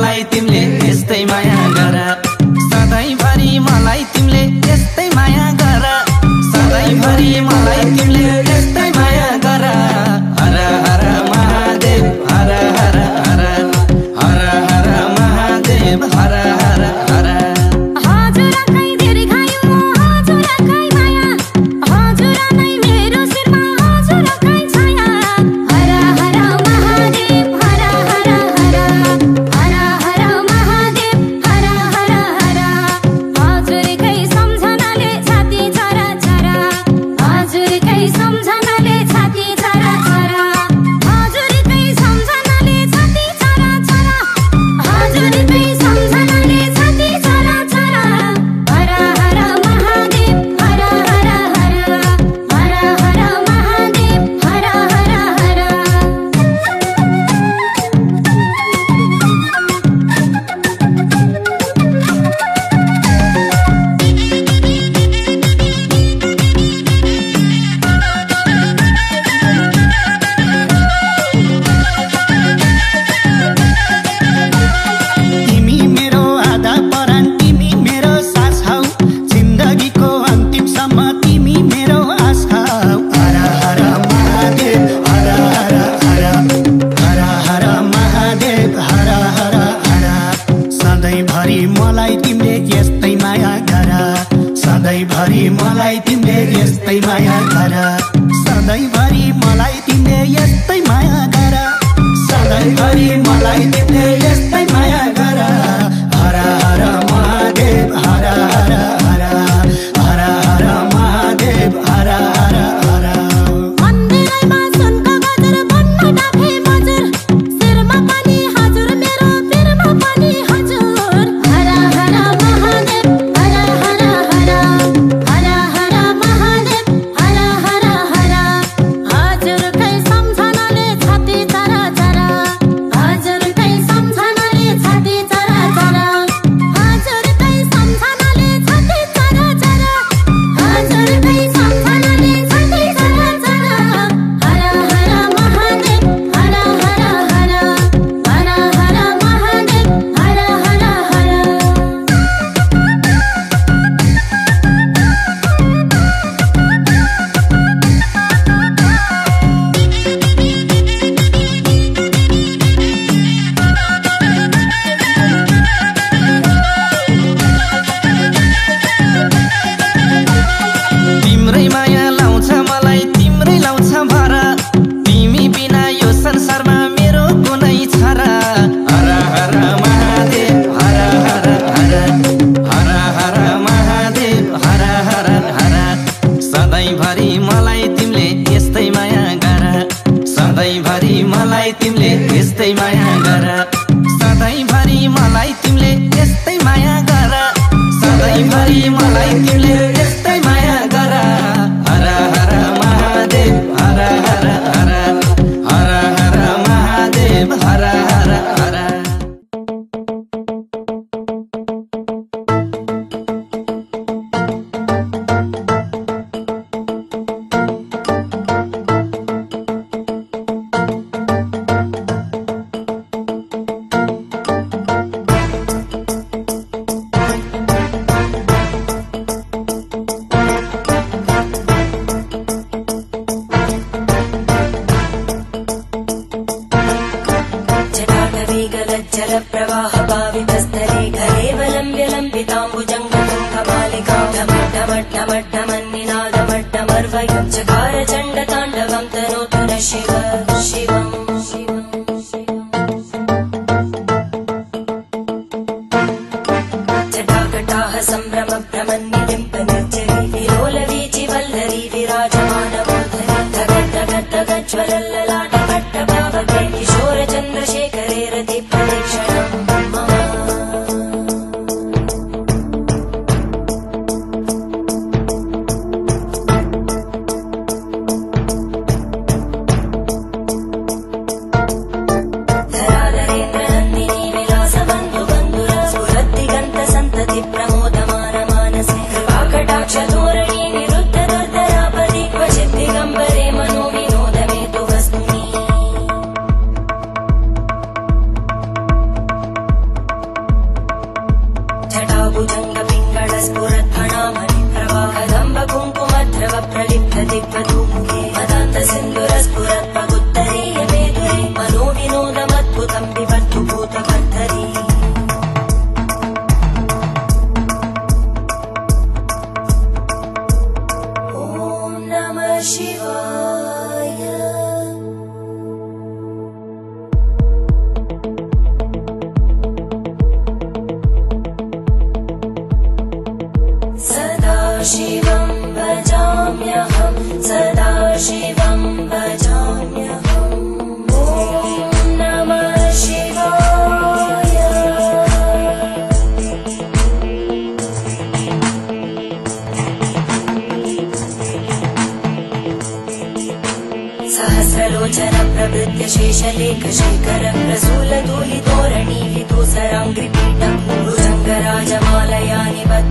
मलाई तिमीले यस्तै माया गर। सधैँभरि मलाई तिमीले यस्तै माया गर। सधैँभरि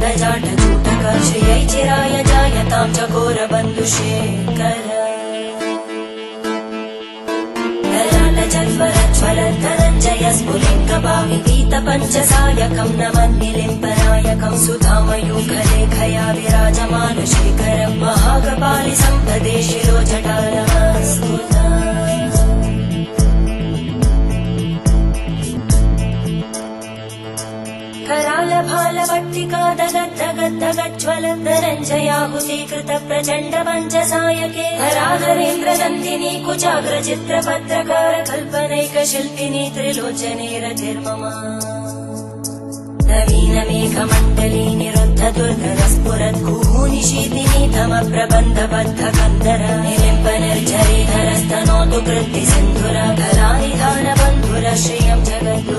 श्रयै चिराय जायतां चोरबन्धु गजाट्वर करञ्जयस्फुरिं कपालि गीतपञ्चसायकं न मन्दिरिम्पनायकं सुधामयूखरेखया विराजमानुशेखरं महागपालिसम्भदे शिरोचटालास्तु हरालभालभक्तिका दगद् धगद् प्रचण्ड पञ्चसायके धराधरेन्द्र नन्दिनी कुचाग्रचित्रपत्रकार कल्पनैकशिल्पिनी त्रिलोचने रचिर्मीनमेघमण्डली निरुद्ध दुर्धरस्पुर भूनिशीदिनि धम प्रबन्ध बन्धकन्दरम्बर्झरे धरस्तनो दु कृति सिन्धुर धरा निधानबन्धुर श्रियं जगद्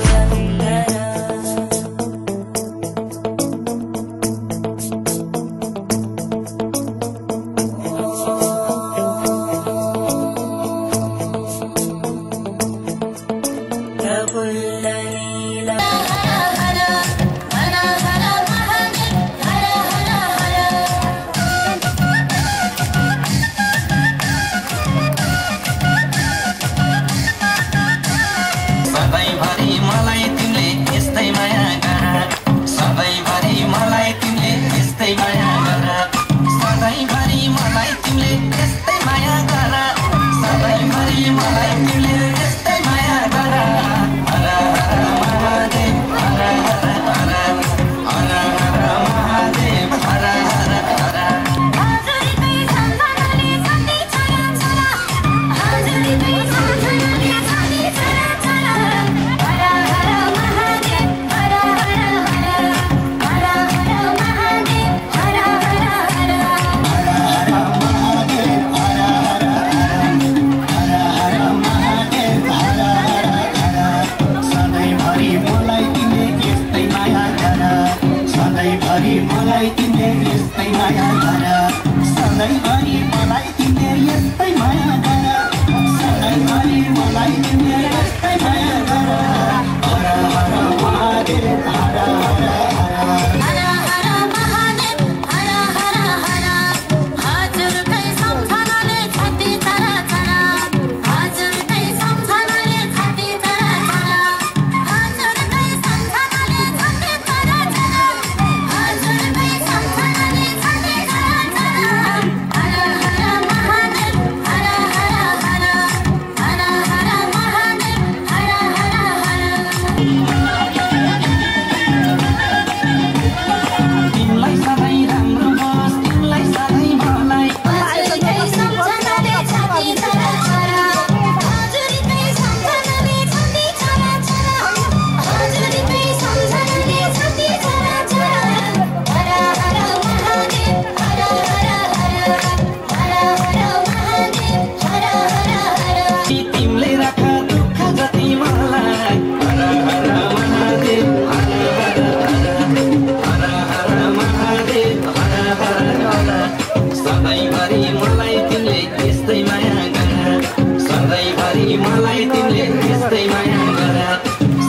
सधैँभरि मलाई तिमीले यस्तै माया गर।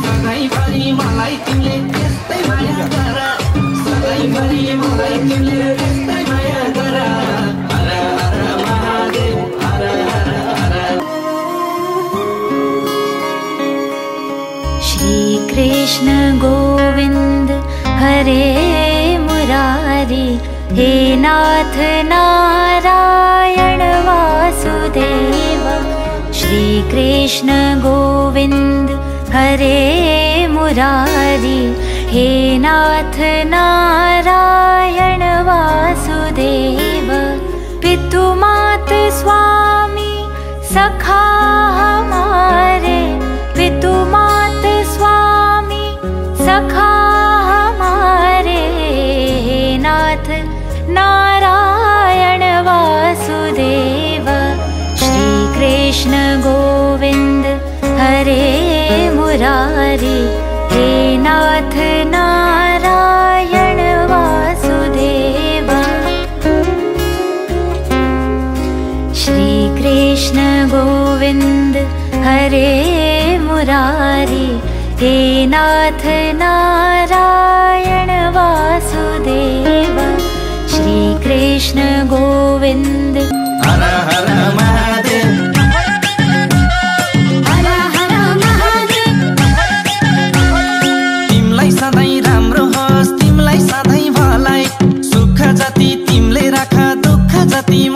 सधैँभरि मलाई तिमीले यस्तै माया गर। सधैँभरि मलाई तिमीले यस्तै माया गर। श्री कृष्ण गोविंद, हरे मुरारी, हे नाथ ना कृष्ण गोविन्द हरे मरारी हे नाथ नारायण वासुदेव पितु मातृ श्रीकृष्ण गोविन्द हरे मुरारी हे नाथ नारायण वासुदेव श्रीकृष्ण गोविन्द। हर राम्रो महादेव। तिमलाई सधैँ भलाइ। सुख जति तिमीले राख दुःख जति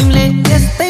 Imle este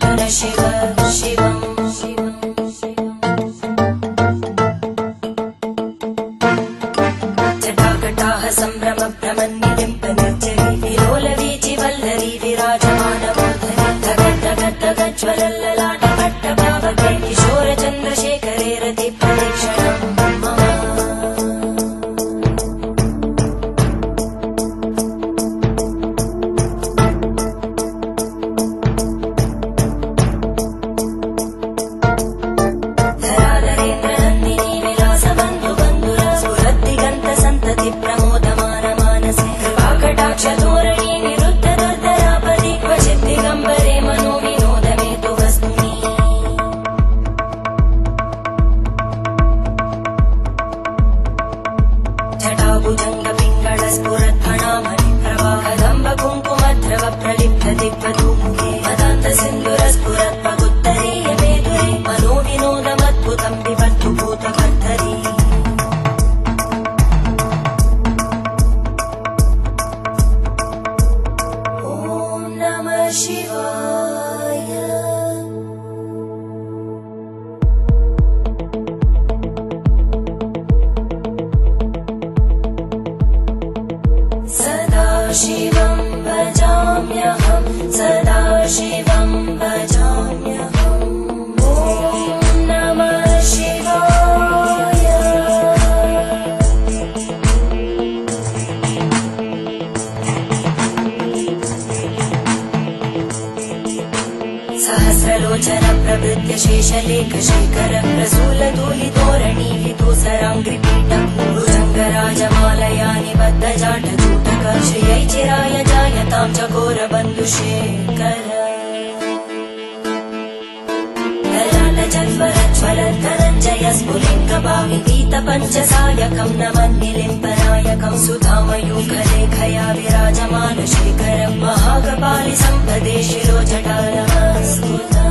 शिव शिवम् Shiva. कम् न मन्निलिम्बनायकम् सुधामयूखलेखया विराजमानशेखरं महाकपालि सम्पदे शिरोजटालः स्तुता